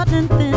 important thing.